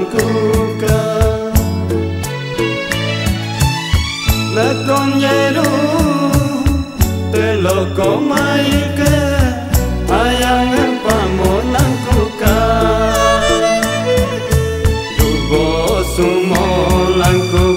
con cu ca. La konyero te lo komai ke ayang pamonang kuka Dubo sumo langkuka